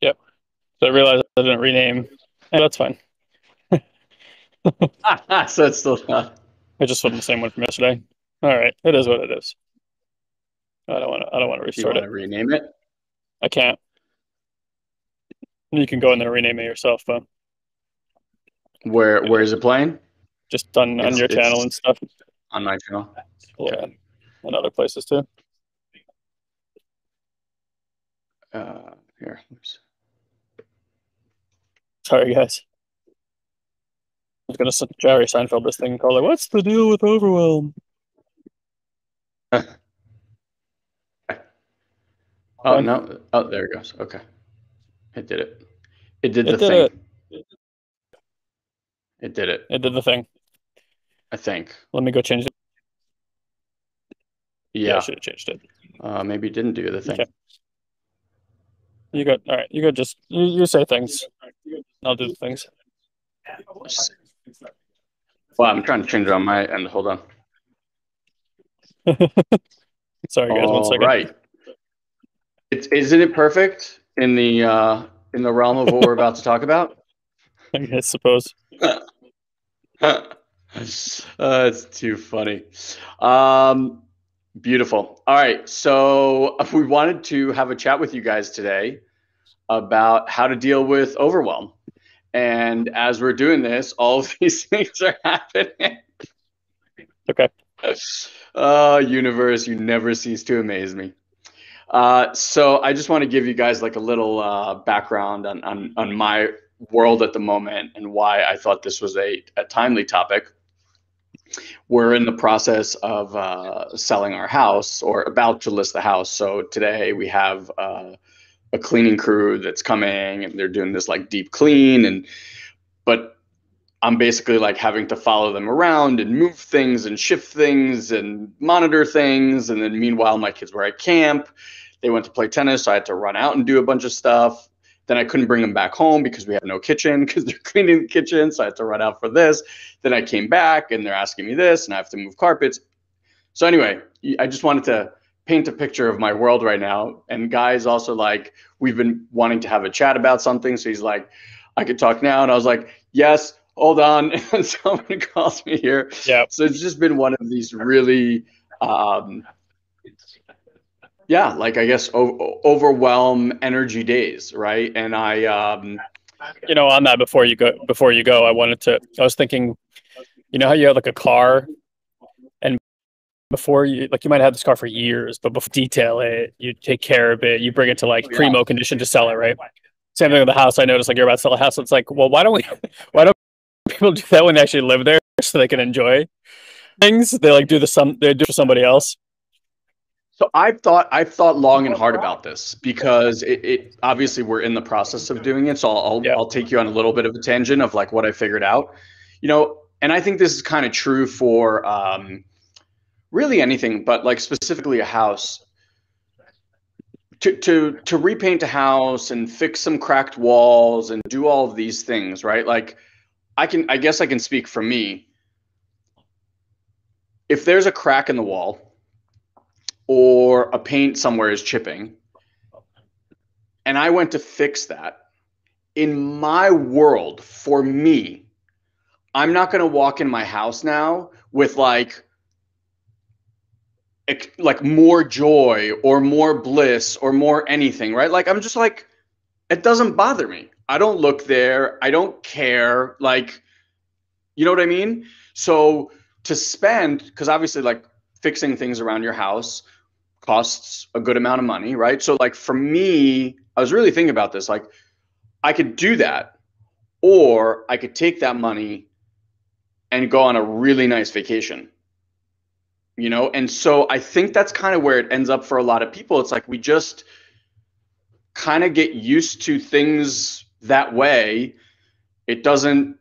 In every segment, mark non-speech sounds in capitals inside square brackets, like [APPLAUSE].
Yep. So I realized I didn't rename. That's fine. [LAUGHS] so it's still not. I just put the same one from yesterday. All right. It is what it is. I don't want to. I don't want to Do you it. rename it? I can't. You can go in there and rename it yourself, though. Where Where is it playing? Just on, on your channel and stuff. On my channel. Yeah. And other places too. Uh, here. Oops. Sorry, guys. I was gonna send Jerry Seinfeld this thing called like, "What's the deal with Overwhelm?" [LAUGHS] Oh no! Oh, there it goes. Okay, it did it. It did It the did thing. it. It did it. It did the thing. I think. Let me go change it. Yeah, I should have changed it. Uh, maybe it didn't do the thing. Okay. You got all right. You got just you, you say things. I'll do the things. Well, I'm trying to change it on my end. Hold on. [LAUGHS] Sorry, guys. One All second. right. It's isn't it perfect in the uh, in the realm of what we're about to talk about? [LAUGHS] I suppose. [LAUGHS] uh, it's too funny. Um, beautiful. All right. So we wanted to have a chat with you guys today about how to deal with overwhelm. And as we're doing this, all of these [LAUGHS] things are happening. Okay. Oh, universe, you never cease to amaze me. Uh, so I just want to give you guys like a little uh, background on, on on my world at the moment and why I thought this was a, a timely topic. We're in the process of uh, selling our house or about to list the house. So today we have uh, a cleaning crew that's coming and they're doing this like deep clean and but I'm basically like having to follow them around and move things and shift things and monitor things. And then meanwhile, my kids were at camp. They went to play tennis, so I had to run out and do a bunch of stuff. Then I couldn't bring them back home because we have no kitchen [LAUGHS] because they're cleaning the kitchen. So I had to run out for this. Then I came back and they're asking me this, and I have to move carpets. So anyway, I just wanted to paint a picture of my world right now. And guys also like we've been wanting to have a chat about something. So he's like, I could talk now, and I was like, yes, hold on. [LAUGHS] And someone [LAUGHS] calls me here. Yeah. So it's just been one of these really, um, yeah, like I guess o- overwhelm energy days, right? And I, um, You know, on that before you go before you go, I wanted to. I was thinking, you know how you have like a car, before you like you might have this car for years, but before detail it, you take care of it, you bring it to like Yeah. primo condition to sell it, right? Same thing with the house. I noticed like you're about to sell a house. It's like, well, why don't we? [LAUGHS] Why don't people do that when they actually live there [LAUGHS] so they can enjoy things? They like do the some they do it for somebody else. so I've thought, I've thought long and hard about this because it, it obviously we're in the process of doing it. So I'll, I'll, Yeah. I'll take you on a little bit of a tangent of like what I figured out, you know, and I think this is kind of true for, um, really anything, but like specifically a house. To, to to repaint a house and fix some cracked walls and do all of these things, right? Like I can I guess I can speak for me. If there's a crack in the wall or a paint somewhere is chipping and I went to fix that, in my world, for me, I'm not going to walk in my house now with like like more joy or more bliss or more anything, right? Like I'm just like it doesn't bother me. I don't look there. I don't care. Like you know what I mean? So to spend cuz obviously like fixing things around your house costs a good amount of money, right? So like for me, I was really thinking about this like I could do that or I could take that money and go on a really nice vacation you know and so i think that's kind of where it ends up for a lot of people it's like we just kind of get used to things that way it doesn't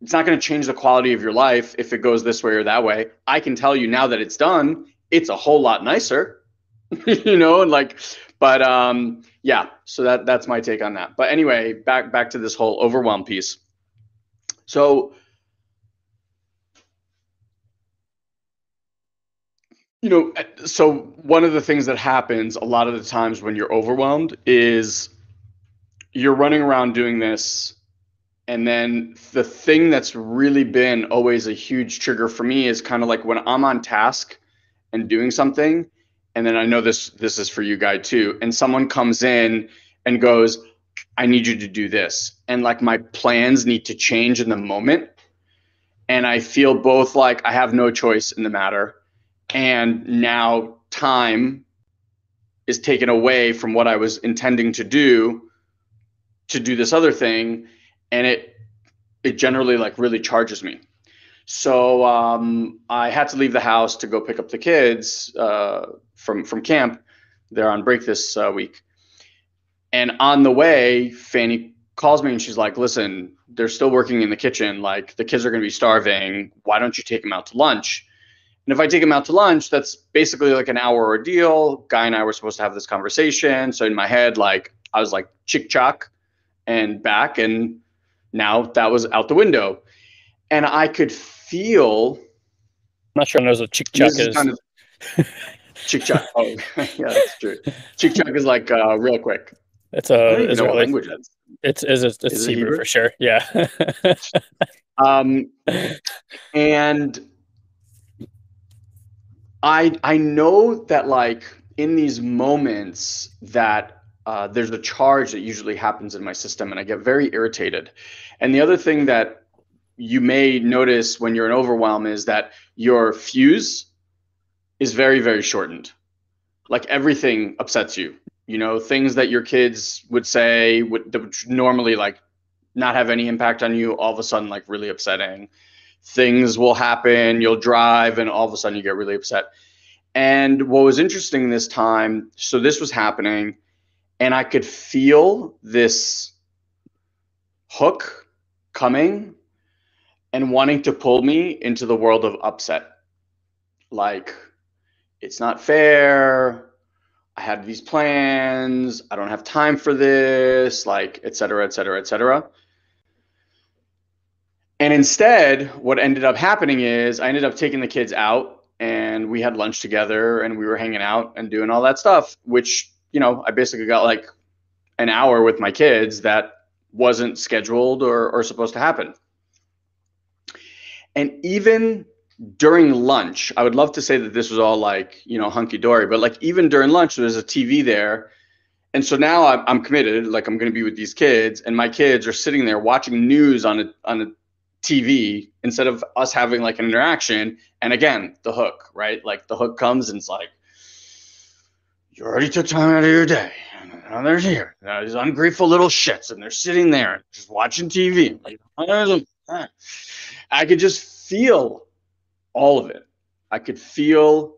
it's not going to change the quality of your life if it goes this way or that way. I can tell you now that it's done, it's a whole lot nicer, [LAUGHS] you know, and like, but um, yeah. So that that's my take on that. But anyway, back back to this whole overwhelm piece. So, you know, eh, so one of the things that happens a lot of the times when you're overwhelmed is you're running around doing this and then the thing that's really been always a huge trigger for me is kind of like when I'm on task and doing something, and then I know this this is for you guys too, and someone comes in and goes, I need you to do this. And like my plans need to change in the moment. And I feel both like I have no choice in the matter. And now time is taken away from what I was intending to do to do this other thing and it it generally like really charges me. So um, I had to leave the house to go pick up the kids uh, from from camp. They're on break this uh, week, and on the way, Fanny calls me and she's like, "Listen, they're still working in the kitchen. Like the kids are going to be starving. Why don't you take them out to lunch?" And if I take him out to lunch, that's basically like an hour ordeal. Guy and I were supposed to have this conversation. So in my head, like I was like chick chock and back and now that was out the window. And I could feel. I'm not sure I knows what chick chuck is. is kind of, [LAUGHS] chick chuck. Oh, [LAUGHS] yeah, that's true. Chick chuck is like uh, real quick. It's a it's a language that's. It's is it's, it's is Hebrew, Hebrew for sure. Yeah. [LAUGHS] um, and I I know that like in these moments that uh, there's a charge that usually happens in my system and I get very irritated. And the other thing that you may notice when you're in overwhelm is that your fuse is very, very shortened. Like everything upsets you. You know, things that your kids would say would, that would normally like not have any impact on you, all of a sudden like really upsetting. Things will happen, you'll drive, and all of a sudden you get really upset. And what was interesting this time, so this was happening and I could feel this hook coming and wanting to pull me into the world of upset. Like, it's not fair. I had these plans. I don't have time for this, like, et cetera, et cetera, et cetera. And instead, what ended up happening is I ended up taking the kids out and we had lunch together and we were hanging out and doing all that stuff, which you know, I basically got like an hour with my kids that wasn't scheduled or, or supposed to happen. And even during lunch, I would love to say that this was all like, you know, hunky dory, but like even during lunch, there was a TV there. And so now I'm, I'm committed, like I'm going to be with these kids, and my kids are sitting there watching news on a, on a TV instead of us having like an interaction. And again, the hook, right? Like the hook comes and it's like, you already took time out of your day. And now they're here. Now these ungrateful little shits, and they're sitting there just watching TV. I could just feel all of it. I could feel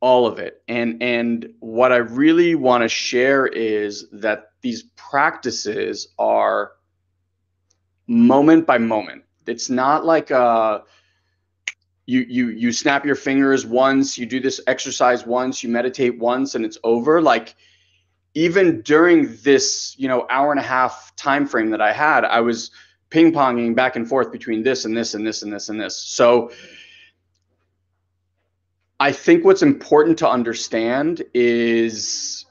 all of it. And and what I really want to share is that these practices are moment by moment. It's not like a you you you snap your fingers once you do this exercise once you meditate once and it's over. Like even during this you know hour and a half time frame that i had i was ping ponging back and forth between this and this and this and this and this. So i think what's important to understand is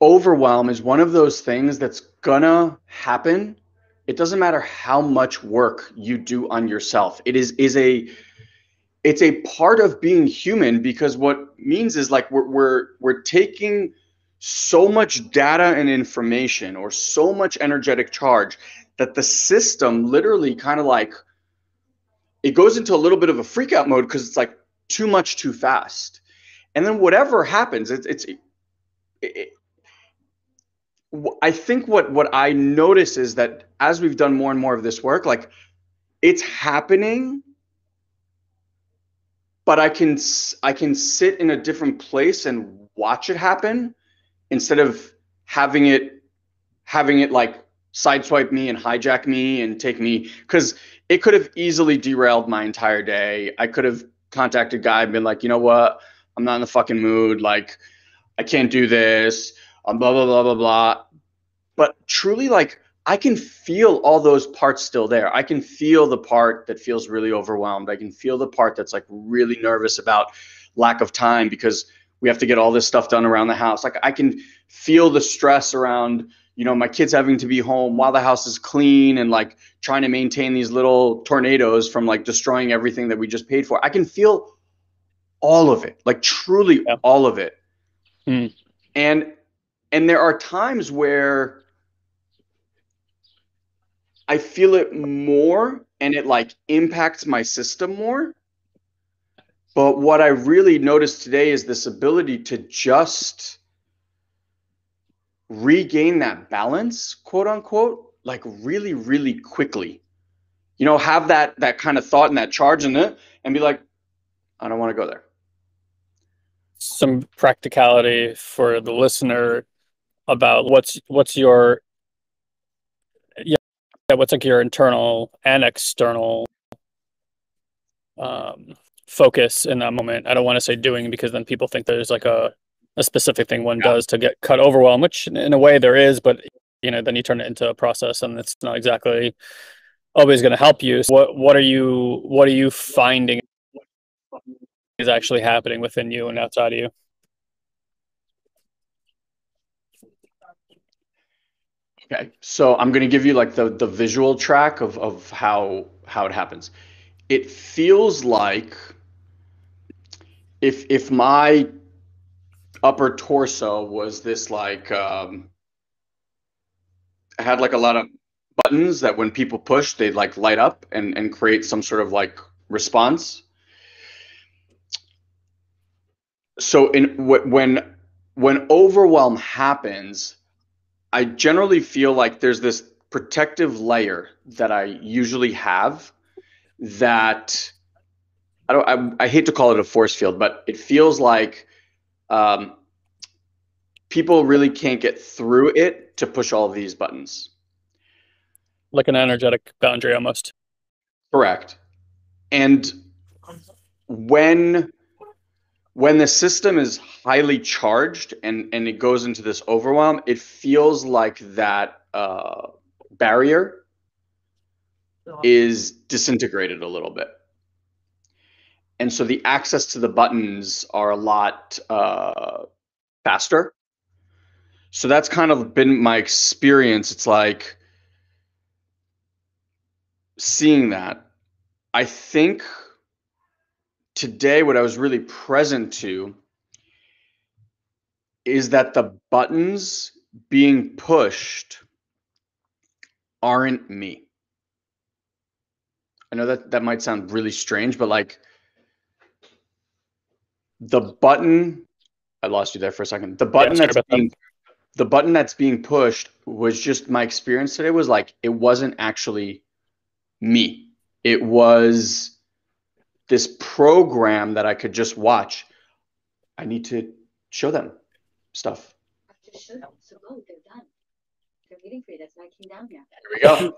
overwhelm is one of those things that's gonna happen it doesn't matter how much work you do on yourself. It is is a it's a part of being human because what means is like we're we're, we're taking so much data and information or so much energetic charge that the system literally kind of like it goes into a little bit of a freak out mode because it's like too much too fast. And then whatever happens it's it's it, I think what what I notice is that as we've done more and more of this work, like it's happening, but I can I can sit in a different place and watch it happen instead of having it having it like sideswipe me and hijack me and take me because it could have easily derailed my entire day. I could have contacted guy and been like, you know what, I'm not in the fucking mood. Like, I can't do this. Um, blah blah blah blah blah. But truly, like, I can feel all those parts still there. I can feel the part that feels really overwhelmed. I can feel the part that's like really nervous about lack of time because we have to get all this stuff done around the house. Like I can feel the stress around, you know, my kids having to be home while the house is clean and like trying to maintain these little tornadoes from like destroying everything that we just paid for. I can feel all of it, like truly all of it. Mm. And and there are times where I feel it more and it like impacts my system more. But what I really noticed today is this ability to just regain that balance, quote unquote, like really, really quickly. You know, have that that kind of thought and that charge in it and be like, I don't want to go there. Some practicality for the listener about what's what's your yeah, what's like your internal and external um, focus in that moment. I don't want to say doing because then people think there's like a, a specific thing one yeah. does to get cut overwhelmed, which in a way there is, but you know, then you turn it into a process and it's not exactly always going to help you. So what, what are you, what are you finding is actually happening within you and outside of you? Okay, so I'm going to give you like the the visual track of of how how it happens. It feels like if if my upper torso was this like um, had like a lot of buttons that when people push they like light up and and create some sort of like response. So in when when overwhelm happens, I generally feel like there's this protective layer that I usually have that I don't I, I hate to call it a force field, but it feels like um, people really can't get through it to push all these buttons. Like an energetic boundary almost. Correct. And when when the system is highly charged and and it goes into this overwhelm it feels like that uh, barrier is disintegrated a little bit. And so the access to the buttons are a lot uh, faster. So that's kind of been my experience. It's like seeing that. I think today what I was really present to is that the buttons being pushed aren't me. I know that that might sound really strange, but like the button I lost you there for a second. The button yeah, that's being that. the button that's being pushed was just my experience today was like it wasn't actually me. It was this program that I could just watch. I need to show them stuff. I just showed them. So go, they're done. They're waiting for you. That's why I came down here. Here we go.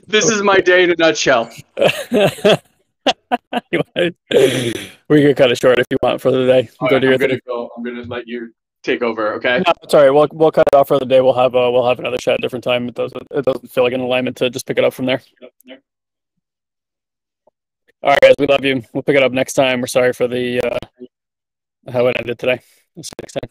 [LAUGHS] this is my day in a nutshell. [LAUGHS] we can cut it short if you want for the day. Go right, I'm gonna go. I'm gonna let you take over. Okay. No, sorry. We'll we'll cut it off for the day. We'll have uh, we'll have another chat at a different time. It doesn't it doesn't feel like an alignment to just pick it up from there. All right, guys. We love you. We'll pick it up next time. We're sorry for the uh, how it ended today. See you next time.